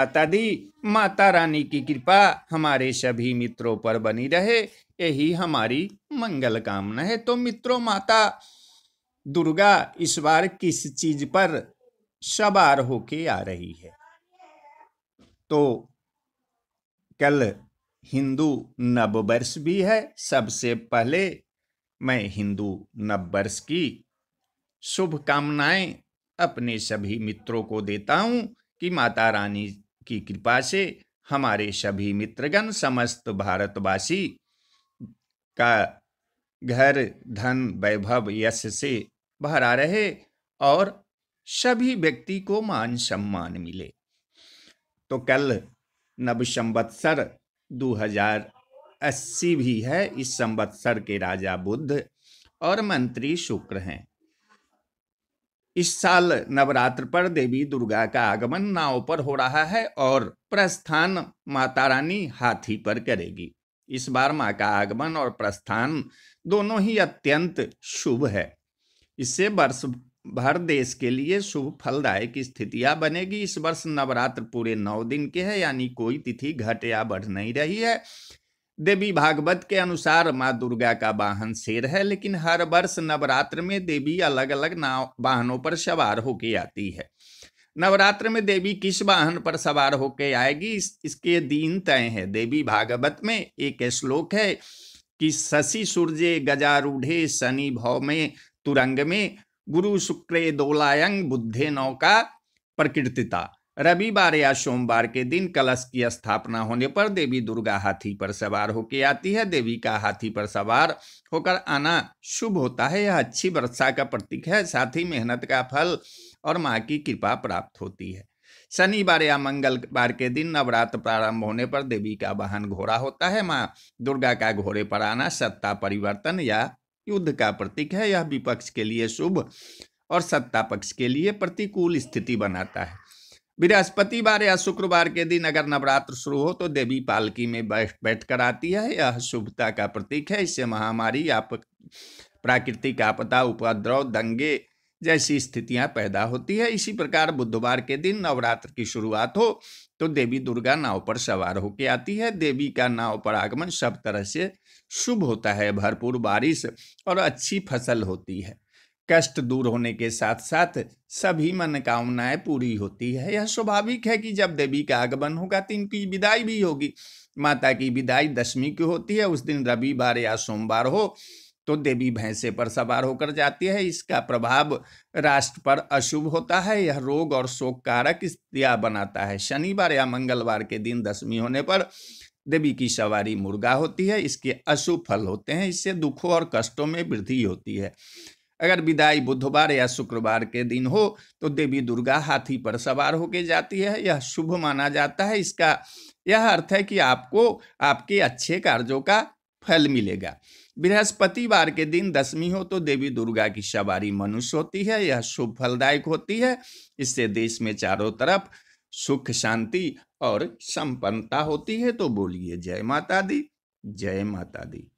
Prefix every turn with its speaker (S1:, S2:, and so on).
S1: माता दी माता रानी की कृपा हमारे सभी मित्रों पर बनी रहे। यही हमारी मंगल कामना है। तो मित्रों, माता दुर्गा इस बार किस चीज़ पर सवार होके आ रही है? तो कल हिंदू नववर्ष भी है। सबसे पहले मैं हिंदू नववर्ष की शुभकामनाएँ अपने सभी मित्रों को देता हूँ कि माता रानी की कृपा से हमारे सभी मित्रगण, समस्त भारतवासी का घर, धन, वैभव, यश से भरा रहे और सभी व्यक्ति को मान सम्मान मिले। तो कल नव संवत्सर 2080 भी है। इस संवत्सर के राजा बुद्ध और मंत्री शुक्र हैं। इस साल नवरात्र पर देवी दुर्गा का आगमन नाव पर हो रहा है और प्रस्थान माता रानी हाथी पर करेगी। इस बार माँ का आगमन और प्रस्थान दोनों ही अत्यंत शुभ है। इससे वर्ष भर देश के लिए शुभ फलदायक स्थितियाँ बनेगी। इस वर्ष नवरात्र पूरे नौ दिन के है, यानी कोई तिथि घट या बढ़ नहीं रही है। देवी भागवत के अनुसार माँ दुर्गा का वाहन शेर है लेकिन हर वर्ष नवरात्र में देवी अलग अलग नाव वाहनों पर सवार होके आती है। नवरात्र में देवी किस वाहन पर सवार होके आएगी? इस, इसके दिन तय है। देवी भागवत में एक श्लोक है कि शशि सूर्य गजारूढ़े शनि भव में तुरंग में गुरु शुक्रे दोलायंग बुद्धे नौका प्रकृतिता रविवार या सोमवार के दिन कलश की स्थापना होने पर देवी दुर्गा हाथी पर सवार होकर आती है। देवी का हाथी पर सवार होकर आना शुभ होता है। यह अच्छी वर्षा का प्रतीक है। साथ ही मेहनत का फल और माँ की कृपा प्राप्त होती है। शनिवार या मंगलवार के दिन नवरात्र प्रारंभ होने पर देवी का वाहन घोड़ा होता है। माँ दुर्गा का घोड़े पर आना सत्ता परिवर्तन या युद्ध का प्रतीक है। यह विपक्ष के लिए शुभ और सत्ता पक्ष के लिए प्रतिकूल स्थिति बनाता है। बृहस्पतिवार या शुक्रवार के दिन अगर नवरात्र शुरू हो तो देवी पालकी में बैठ बैठ कर आती है। यह शुभता का प्रतीक है। इससे महामारी, आप, प्राकृतिक आपदा, उपद्रव, दंगे जैसी स्थितियाँ पैदा होती है। इसी प्रकार बुधवार के दिन नवरात्र की शुरुआत हो तो देवी दुर्गा नाव पर सवार होकर आती है। देवी का नाव पर आगमन सब तरह से शुभ होता है। भरपूर बारिश और अच्छी फ़सल होती है। कष्ट दूर होने के साथ साथ सभी मनोकामनाएँ पूरी होती है। यह स्वाभाविक है कि जब देवी का आगमन होगा तो इनकी विदाई भी होगी। माता की विदाई दशमी की होती है। उस दिन रविवार या सोमवार हो तो देवी भैंसे पर सवार होकर जाती है। इसका प्रभाव राष्ट्र पर अशुभ होता है। यह रोग और शोक कारक स्थितियाँ बनाता है। शनिवार या मंगलवार के दिन दशमी होने पर देवी की सवारी मुर्गा होती है। इसके अशुभ फल होते हैं। इससे दुखों और कष्टों में वृद्धि होती है। अगर विदाई बुधवार या शुक्रवार के दिन हो तो देवी दुर्गा हाथी पर सवार होके जाती है। यह शुभ माना जाता है। इसका यह अर्थ है कि आपको आपके अच्छे कार्यों का फल मिलेगा। बृहस्पतिवार के दिन दसवीं हो तो देवी दुर्गा की सवारी मनुष्य होती है। यह शुभ फलदायक होती है। इससे देश में चारों तरफ़ सुख, शांति और संपन्नता होती है। तो बोलिए जय माता दी, जय माता दी।